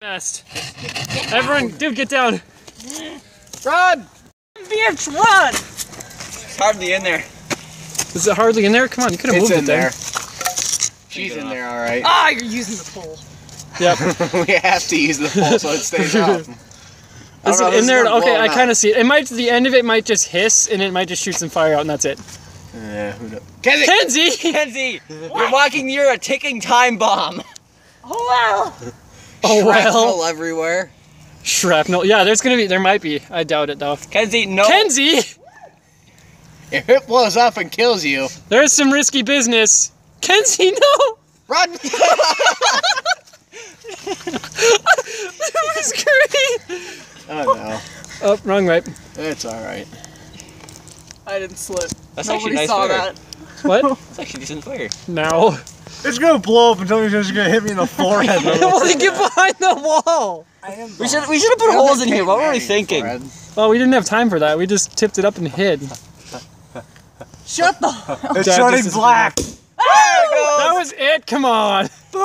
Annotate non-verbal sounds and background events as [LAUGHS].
Best. Everyone, dude, get down. Run! Bitch, run! It's hardly in there. Is it hardly in there? Come on, you could have moved it there. there. She's in there, all right. Ah, you're using the pole. Yep. [LAUGHS] we have to use the pole so it stays up. [LAUGHS] Is I know, it in there? Okay, I kind of see it. It might, the end of it might just hiss, and it might just shoot some fire out, and that's it. Yeah, who knows? Kenzie! Kenzie! Kenzie! You're walking near a ticking time bomb. [LAUGHS] [LAUGHS] Oh well! Oh well. Shrapnel everywhere. Shrapnel. Yeah, there's gonna be, there might be. I doubt it though. Kenzie, no. Kenzie! If [LAUGHS] it blows up and kills you, There's some risky business. Kenzie, [LAUGHS] no! run! That was great! oh no. Oh, wrong way. It's alright. I didn't slip. That's Nobody actually nice saw fire. that. What? It's actually decent fire. Now. It's gonna blow up and somebody's just gonna hit me in the [LAUGHS] forehead. well, then get [LAUGHS] behind the wall! We should we should have put holes in here. What were we thinking? Well, we didn't have time for that. We just tipped it up and hid. Shut the. It's Dad, turning this is- black. [LAUGHS] That was it, come on! Boo!